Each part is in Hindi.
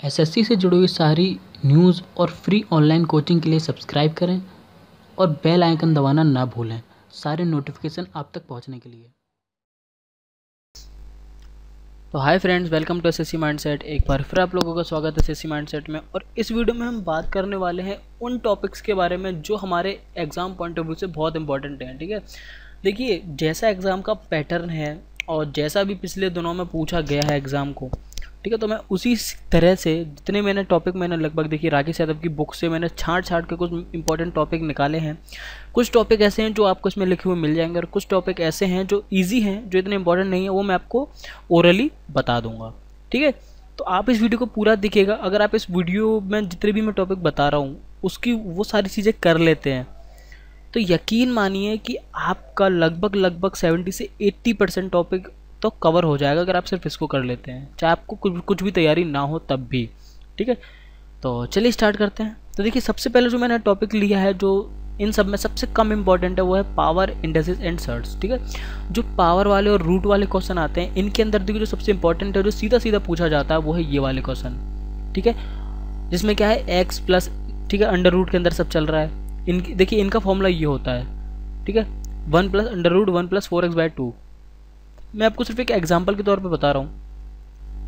एसएससी से जुड़ी हुई सारी न्यूज़ और फ्री ऑनलाइन कोचिंग के लिए सब्सक्राइब करें और बेल आइकन दबाना ना भूलें। सारे नोटिफिकेशन आप तक पहुँचने के लिए। तो hi friends welcome to S S mindset एक बार फिर आप लोगों का स्वागत है एस एस माइंडसेट में और इस वीडियो में हम बात करने वाले हैं उन टॉपिक्स के बारे में जो हमारे एग्ज़ाम पॉइंट ऑफ़ व्यू से बहुत इंपॉर्टेंट हैं, ठीक है? देखिए, जैसा एग्ज़ाम का पैटर्न है और जैसा भी पिछले दिनों में पूछा गया है एग्ज़ाम को ठीक है तो मैं उसी तरह से जितने मैंने टॉपिक मैंने लगभग देखिए राकेश यादव की बुक से मैंने छाँट छाँट के कुछ इंपॉर्टेंट टॉपिक निकाले हैं। कुछ टॉपिक ऐसे हैं जो आपको इसमें लिखे हुए मिल जाएँगे और कुछ टॉपिक ऐसे हैं जो ईजी हैं, जो इतने इंपॉर्टेंट नहीं है, वो मैं आपको ओरली बता दूँगा। ठीक है? तो आप इस वीडियो को पूरा दिखेगा अगर आप इस वीडियो में जितने भी मैं टॉपिक बता रहा हूँ, उसकी वो सारी चीज़ें कर लेते हैं। तो यकीन मानिए कि आपका लगभग लगभग 70 से 80 परसेंट टॉपिक तो कवर हो जाएगा अगर आप सिर्फ़ इसको कर लेते हैं। चाहे आपको कुछ कुछ भी तैयारी ना हो तब भी, ठीक है? तो चलिए स्टार्ट करते हैं। तो देखिए, सबसे पहले जो मैंने टॉपिक लिया है, जो इन सब में सबसे कम इंपॉर्टेंट है, वो है पावर इंडेसिस एंड सर्ट्स ठीक है? जो पावर वाले और रूट वाले क्वेश्चन आते हैं, इनके अंदर देखिए जो सबसे इंपॉर्टेंट है, जो सीधा सीधा पूछा जाता है, वो है ये वाले क्वेश्चन ठीक है? जिसमें क्या है एक्स प्लस ठीक है अंडर रूट के अंदर सब चल रहा है। इनकी देखिए, इनका फॉर्मूला ये होता है, ठीक है? One plus under root one plus four x by two मैं आपको सिर्फ़ एक एग्ज़ाम्पल के तौर पर बता रहा हूँ।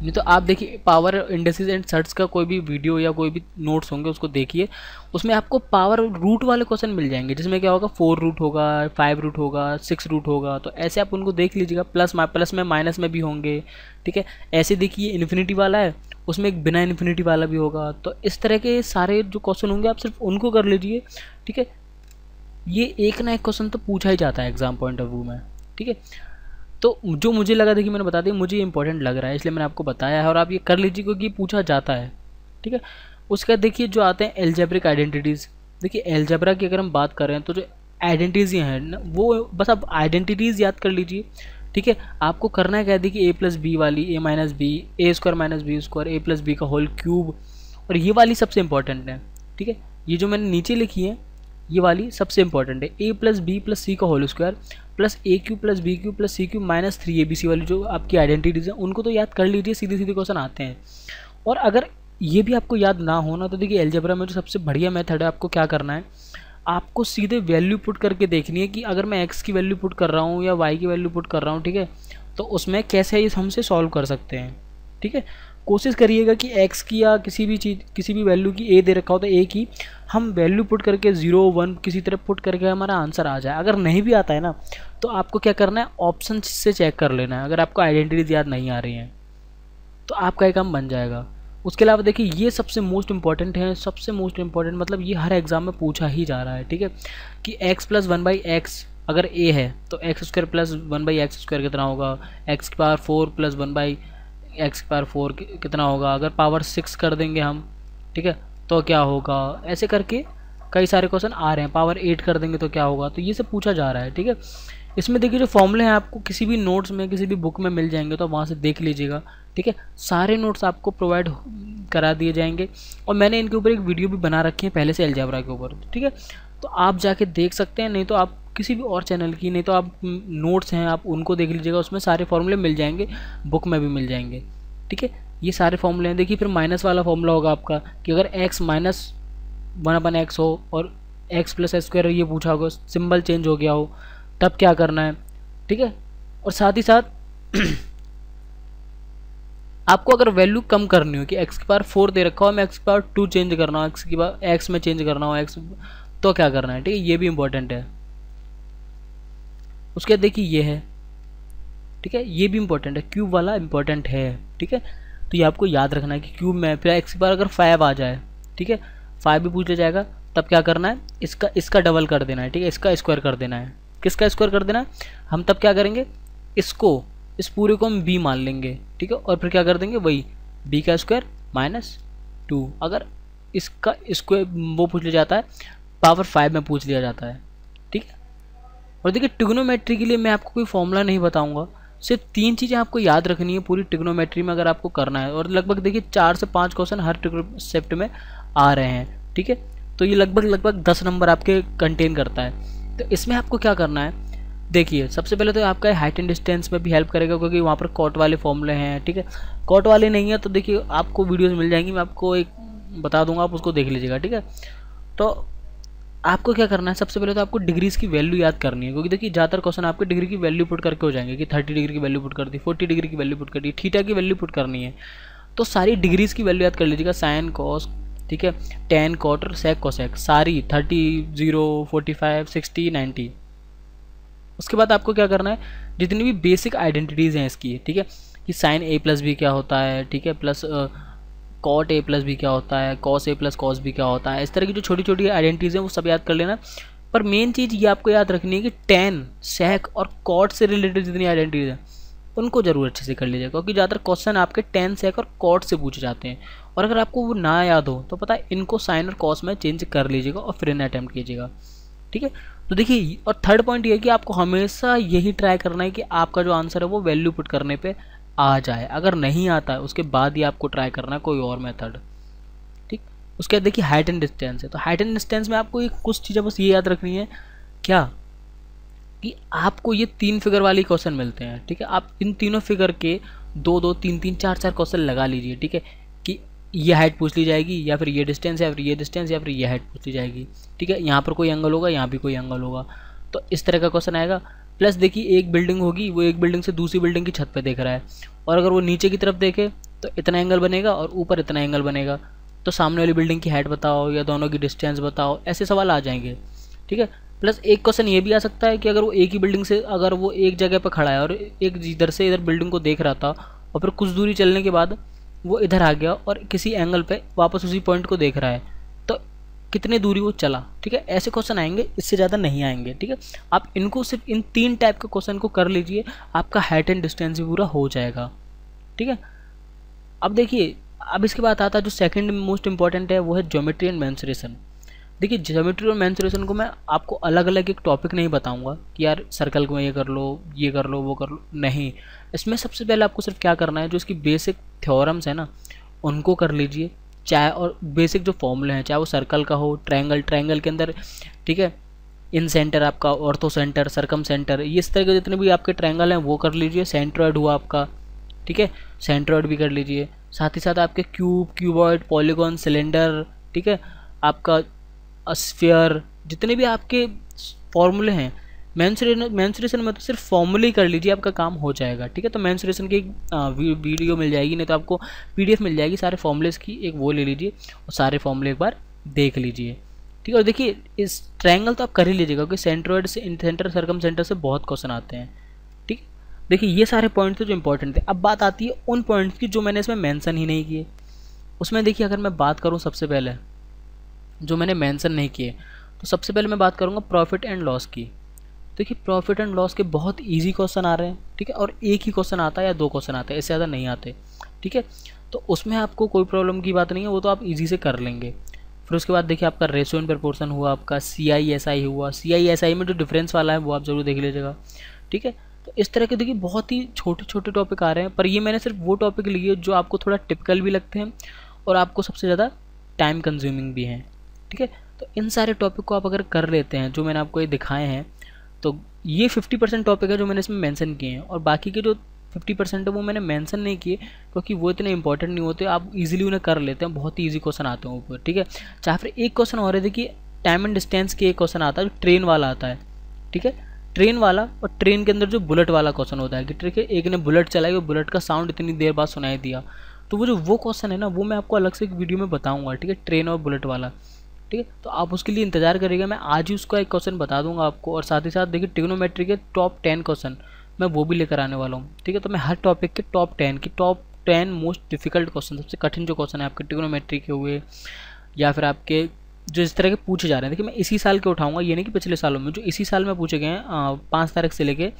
नहीं तो आप देखिए पावर इंडस्ट्रीज़ एंड सर्ट्स का कोई भी वीडियो या कोई भी नोट्स होंगे, उसको देखिए। उसमें आपको पावर रूट वाले क्वेश्चन मिल जाएँगे। जिसमें क्या होगा फोर रूट होगा फाइव रूट होगा सिक्स रूट होगा। तो ऐसे आप उनको देख लीजिएगा। प्लस प्लस में माइनस में भी होंगे, ठीक है? ऐसे देखिए इन्फिनिटी वाला है। उसमें एक बिना इन्फिनिटी वाला भी होगा। तो इस तरह के सारे जो क्वेश्चन होंगे, आप सिर्फ़ उनको कर लीजिए, ठीक है? ये एक ना एक क्वेश्चन तो पूछा ही जाता है एग्ज़ाम पॉइंट ऑफ़ व्यू में, ठीक है? तो जो मुझे लगा था कि मैंने बता दिया, मुझे इंपॉर्टेंट लग रहा है, इसलिए मैंने आपको बताया है और आप ये कर लीजिए क्योंकि पूछा जाता है, ठीक है? उसके बाद देखिए जो आते हैं एल्जेब्रिक आइडेंटिटीज़ देखिए एल्जेब्रा की अगर हम बात कर रहे हैं तो जो आइडेंटिटीज़ हैं ना, वो बस आप आइडेंटिटीज़ याद कर लीजिए, ठीक है? आपको करना है क्या? देखिए ए प्लस बी वाली A minus B A square minus B square A plus B का होल क्यूब और ये वाली सबसे इंपॉर्टेंट है, ठीक है? ये जो मैंने नीचे लिखी है ये वाली सबसे इंपॉर्टेंट है। A plus B plus C का whole square plus A cube plus B cube plus C cube minus three A B C वाली जो आपकी आइडेंटिटीज़ हैं, उनको तो याद कर लीजिए सीधे सीधे क्वेश्चन आते हैं। और अगर ये भी आपको याद ना हो ना तो देखिए एल्जेब्रा में जो सबसे बढ़िया मेथड है आपको क्या करना है? आपको सीधे वैल्यू पुट करके देखनी है कि अगर मैं एक्स की वैल्यू पुट कर रहा हूँ या वाई की वैल्यू पुट कर रहा हूँ, ठीक है? तो उसमें कैसे हमसे सॉल्व कर सकते हैं? ठीक है? कोशिश करिएगा कि एक्स की या किसी भी चीज़, किसी भी वैल्यू की ए दे रखा हो तो ए की, हम वैल्यू पुट करके ज़ीरो वन किसी तरह पुट करके हमारा आंसर आ जाए। अगर नहीं भी आता है ना तो आपको क्या करना है? ऑप्शन से चेक कर लेना है। अगर आपको आइडेंटिटीज याद नहीं आ रही हैं तो आपका ये काम बन जाएगा। उसके अलावा देखिए, ये सबसे मोस्ट इंपॉर्टेंट है। सबसे मोस्ट इंपॉर्टेंट मतलब ये हर एग्ज़ाम में पूछा ही जा रहा है, ठीक है? कि x plus one by x अगर ए है तो x square plus one by x square कितना होगा? एक्स की power four plus one by x power four कितना होगा? अगर पावर सिक्स कर देंगे हम, ठीक है? तो क्या होगा? ऐसे करके कई सारे क्वेश्चन आ रहे हैं। पावर एट कर देंगे तो क्या होगा? तो ये सब पूछा जा रहा है, ठीक है? इसमें देखिए, जो फॉर्मूले हैं आपको किसी भी नोट्स में, किसी भी बुक में मिल जाएँगे तो वहाँ से देख लीजिएगा, ठीक है? सारे नोट्स आपको प्रोवाइड करा दिए जाएँगे। और मैंने इनके ऊपर एक वीडियो भी बना रखी है, पहले से एल्जाबरा के ऊपर, ठीक है? तो आप जाके देख सकते हैं, नहीं तो आप किसी भी और चैनल की, नहीं तो आप नोट्स हैं, आप उनको देख लीजिएगा, उसमें सारे फॉर्मूले मिल जाएँगे बुक में भी मिल जाएँगे, ठीक है? ये सारे फॉर्मूले हैं। देखिए, फिर माइनस वाला फॉर्मूला होगा आपका, कि अगर x minus one upon x हो, और एक्स प्लस स्क्वायर ये पूछा होगा सिंबल चेंज हो गया हो, तब क्या करना है, ठीक है? और साथ ही साथ, आपको अगर वैल्यू कम करनी हो, कि एक्स की पावर फोर दे रखा हो मैं एक्स की पावर टू चेंज करना हो एक्स की पावर एक्स में चेंज करना हो एक्स तो क्या करना है, ठीक है? ये भी इंपॉर्टेंट है। उसके बाद देखिए ये है। ठीक है? ये भी इंपॉर्टेंट है। क्यूब वाला इंपॉर्टेंट है। ठीक है? तो ये आपको याद रखना है कि क्यूब में फिर एक्स की पावर अगर फाइव आ जाए, ठीक है? फाइव भी पूछ लिया जाएगा, तब क्या करना है? इसका इसका डबल कर देना है। ठीक है? इसका स्क्वायर कर देना है। किसका स्क्वायर कर देना है? हम तब क्या करेंगे? इसको, इस पूरे को हम बी मान लेंगे। ठीक है? और फिर क्या कर देंगे? वही बी का स्क्वायर माइनस टू अगर इसका स्क्वायर वो पूछ लिया जाता है पावर फाइव में पूछ लिया जाता है। ठीक है? और देखिए टिग्नोमेट्री के लिए मैं आपको कोई फॉर्मूला नहीं बताऊँगा। सिर्फ़ तीन चीज़ें आपको याद रखनी है पूरी टिग्नोमेट्री में अगर आपको करना है। और लगभग देखिए, चार से पाँच क्वेश्चन हर सेप्ट में आ रहे हैं, ठीक है? तो ये लगभग लगभग दस नंबर आपके कंटेन करता है। तो इसमें आपको क्या करना है? देखिए, सबसे पहले तो आपका हाइट एंड डिस्टेंस में भी हेल्प करेगा क्योंकि वहाँ पर कॉट वाले फॉर्मूले हैं, ठीक है? कॉट वाले नहीं है तो देखिए आपको वीडियोस मिल जाएँगी। मैं आपको एक बता दूँगा, आप उसको देख लीजिएगा, ठीक है? तो आपको क्या करना है? सबसे पहले तो आपको डिग्रीज की वैल्यू याद करनी है, क्योंकि देखिए, ज़्यादातर क्वेश्चन आपके डिग्री की वैल्यू पुट करके हो जाएँगे कि थर्टी डिग्री की वैल्यू पुट कर दी फोर्टी डिग्री की वैल्यू पुट कर दी थीटा की वैल्यू पुट करनी है। तो सारी डिग्रीज की वैल्यू याद कर लीजिएगा साइन कॉस ठीक है tan cot sec cosec sorry thirty zero forty five sixty ninety उसके बाद आपको क्या करना है? जितनी भी बेसिक आइडेंटिटीज़ हैं इसकी, ठीक है, कि साइन ए प्लस बी क्या होता है, ठीक है प्लस कॉट ए प्लस भी क्या होता है कॉस ए प्लस कॉस भी क्या होता है, इस तरह की जो छोटी छोटी आइडेंटिटीज़ हैं, वो सब याद कर लेना। पर मेन चीज़ ये आपको याद रखनी है कि टेन सेक और कॉट से रिलेटेड जितनी आइडेंटिटीज़ हैं, उनको ज़रूर अच्छे से कर लीजिएगा, क्योंकि ज़्यादातर क्वेश्चन आपके टेन सेक और कॉट से पूछे जाते हैं। और अगर आपको वो ना याद हो तो पता है इनको साइन और कॉस में चेंज कर लीजिएगा और फिर इन्हें अटैम्प्ट कीजिएगा। ठीक है? तो देखिए, और थर्ड पॉइंट ये है कि आपको हमेशा यही ट्राई करना है कि आपका जो आंसर है वो वैल्यू पुट करने पे आ जाए। अगर नहीं आता है उसके बाद ही आपको ट्राई करना है कोई और मेथड ठीक? उसके बाद देखिए हाइट एंड डिस्टेंस है। तो हाइट एंड डिस्टेंस में आपको एक कुछ चीज़ें बस ये याद रखनी है। क्या? कि आपको ये तीन फिगर वाली क्वेश्चन मिलते हैं। ठीक है? आप इन तीनों फिगर के दो दो, तीन तीन, चार चार क्वेश्चन लगा लीजिए। ठीक है? कि ये हाइट पूछ ली जाएगी या फिर ये डिस्टेंस या फिर ये डिस्टेंस या फिर ये हाइट पूछ ली जाएगी। ठीक है? यहाँ पर कोई एंगल होगा, यहाँ भी कोई एंगल होगा। तो इस तरह का क्वेश्चन आएगा। प्लस देखिए, एक बिल्डिंग होगी, वो एक बिल्डिंग से दूसरी बिल्डिंग की छत पे देख रहा है। और अगर वो नीचे की तरफ़ देखे तो इतना एंगल बनेगा और ऊपर इतना एंगल बनेगा। तो सामने वाली बिल्डिंग की हाइट बताओ या दोनों की डिस्टेंस बताओ, ऐसे सवाल आ जाएँगे। ठीक है? प्लस एक क्वेश्चन ये भी आ सकता है कि अगर वो एक ही बिल्डिंग से, अगर वो एक जगह पर खड़ा है और एक इधर से इधर बिल्डिंग को देख रहा था और फिर कुछ दूरी चलने के बाद वो इधर आ गया और किसी एंगल पर वापस उसी पॉइंट को देख रहा है। कितनी दूरी वो चला, ठीक है? ऐसे क्वेश्चन आएँगे, इससे ज़्यादा नहीं आएँगे, ठीक है? आप इनको सिर्फ़ इन तीन टाइप के क्वेश्चन को कर लीजिए, आपका हाइट एंड डिस्टेंस भी पूरा हो जाएगा, ठीक है? अब देखिए, अब इसके बाद आता है जो सेकंड मोस्ट इंपॉर्टेंट है, वो है ज्योमेट्री एंड मैंसुरेशन देखिए ज्योमेट्री और मैंसुरेशन को मैं आपको अलग अलग एक टॉपिक नहीं बताऊँगा कि यार सर्कल को ये कर लो, ये कर लो, वो कर लो, नहीं। इसमें सबसे पहले आपको सिर्फ़ क्या करना है, जो इसकी बेसिक थ्योरम्स है ना, उनको कर लीजिए। चाहे और बेसिक जो फॉर्मूले हैं, चाहे वो सर्कल का हो ट्रायंगल ट्रायंगल के अंदर, ठीक है? इन सेंटर आपका ऑर्थो सेंटर सरकम सेंटर इस तरह के जितने भी आपके ट्रायंगल हैं, वो कर लीजिए। सेंट्रॉयड हुआ आपका, ठीक है? सेंट्रॉयड भी कर लीजिए। साथ ही साथ आपके क्यूब क्यूबॉइड पॉलीगॉन सिलेंडर ठीक है? आपका स्फीयर जितने भी आपके फॉर्मूले हैं मैंसुरेशन में तो सिर्फ़ फॉर्मूले कर लीजिए, आपका काम हो जाएगा, ठीक है? तो मैंसुरेशन की वीडियो मिल जाएगी, नहीं तो आपको पीडीएफ मिल जाएगी, सारे फॉर्मूलेस की एक वो ले लीजिए और सारे फॉर्मूले एक बार देख लीजिए, ठीक है? और देखिए, इस ट्रायंगल तो आप कर ही लीजिएगा क्योंकि सेंट्रोइड से सेंटर सरकम सेंटर से बहुत क्वेश्चन आते हैं, ठीक? देखिए, ये सारे पॉइंट थे जो इंपॉर्टेंट थे। अब बात आती है उन पॉइंट्स की जो मैंने इसमें मैंसन ही नहीं किए। उसमें देखिए, अगर मैं बात करूँ सबसे पहले, जो मैंने मेंशन नहीं किए तो सबसे पहले मैं बात करूँगा प्रॉफिट एंड लॉस की। देखिए प्रॉफिट एंड लॉस के बहुत इजी क्वेश्चन आ रहे हैं, ठीक है? और एक ही क्वेश्चन आता है या दो क्वेश्चन आते हैं इससे ज़्यादा नहीं आते, ठीक है? तो उसमें आपको कोई प्रॉब्लम की बात नहीं है, वो तो आप ईजी से कर लेंगे। फिर उसके बाद देखिए, आपका रेशियो इन प्रपोर्सन हुआ, आपका सी आई एस आई हुआ। सी आई एस आई में जो डिफरेंस वाला है, वो आप ज़रूर देख लीजिएगा, ठीक है? तो इस तरह के देखिए, बहुत ही छोटे छोटे टॉपिक आ रहे हैं, पर ये मैंने सिर्फ़ वो टॉपिक लिए जो आपको थोड़ा टिपिकल भी लगते हैं और आपको सबसे ज़्यादा टाइम कंज्यूमिंग भी हैं, ठीक है? तो इन सारे टॉपिक को आप अगर कर लेते हैं, जो मैंने आपको ये दिखाए हैं तो ये 50 परसेंट टॉपिक है जो मैंने इसमें मेंशन किए हैं और बाकी के जो 50 परसेंट है वो मैंने मेंशन नहीं किए क्योंकि वो इतने इंपॉर्टेंट नहीं होते, आप इजीली उन्हें कर लेते हैं, बहुत ही ईजी क्वेश्चन आते हैं ऊपर, ठीक है? चाहे फिर एक क्वेश्चन है, देखिए टाइम एंड डिस्टेंस के एक क्वेश्चन आता है, जो ट्रेन वाला आता है, ठीक है? ट्रेन वाला और ट्रेन के अंदर जो बुलेट वाला क्वेश्चन होता है, कि ठीक है, एक ने बुलेट चलाई और बुलेट का साउंड इतनी देर बाद सुनाई दिया। तो वो जो वो क्वेश्चन है ना, वो मैं आपको अलग से एक वीडियो में बताऊँगा, ठीक है? ट्रेन और बुलेट वाला। ठीक है? तो आप उसके लिए इंतज़ार करिएगा, मैं आज ही उसका एक क्वेश्चन बता दूँगा आपको। और साथ ही साथ देखिए टिग्नोमेट्री के टॉप टेन क्वेश्चन मैं वो भी लेकर आने वाला हूँ, ठीक है? तो मैं हर टॉपिक के टॉप टेन की top ten most difficult question सबसे कठिन जो क्वेश्चन है, आपके टिग्नोमेट्री के हुए, या फिर आपके जो इस तरह के पूछे जा रहे हैं। देखिए, मैं इसी साल के उठाऊँगा, ये नहीं कि पिछले सालों में, जो इसी साल में पूछे गए हैं पाँच तारीख से लेके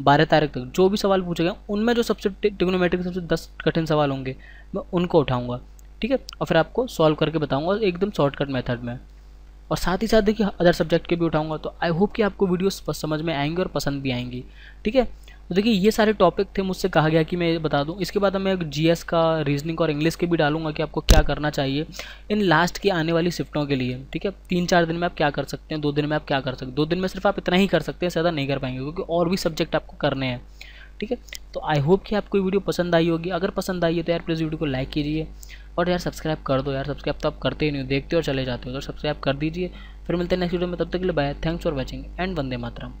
बारह तारीख तक, जो भी सवाल पूछे गए उनमें जो सबसे टिग्नोमेट्री के सबसे दस कठिन सवाल होंगे, मैं उनको उठाऊँगा। ठीक है? और फिर आपको सॉल्व करके बताऊँगा एकदम शॉर्टकट मेथड में। और साथ ही साथ देखिए अदर सब्जेक्ट के भी उठाऊँगा तो आई होप कि आपको वीडियोस समझ में आएँगे और पसंद भी आएँगी। ठीक है? तो देखिए, ये सारे टॉपिक थे, मुझसे कहा गया कि मैं बता दूँ। इसके बाद मैं जीएस का रीजनिंग और इंग्लिश के भी डालूँगा कि आपको क्या करना चाहिए इन लास्ट की आने वाली शिफ्टों के लिए। ठीक है? तीन चार दिन में आप क्या कर सकते हैं, दो दिन में आप क्या कर सकते हैं? दो दिन में सिर्फ़ आप इतना ही कर सकते हैं, ज़्यादा नहीं कर पाएँगे, क्योंकि और भी सब्जेक्ट आपको करने हैं। ठीक है? तो आई होप कि आपको वीडियो पसंद आई होगी। अगर पसंद आई है तो यार प्लीज़ वीडियो को लाइक कीजिए और यार सब्सक्राइब कर दो यार। सब्सक्राइब तो आप करते ही नहीं हो, देखते और चले जाते हो। तो सब्सक्राइब कर दीजिए। फिर मिलते हैं नेक्स्ट वीडियो में, तब तक के लिए bye thanks for watching and Vande Mataram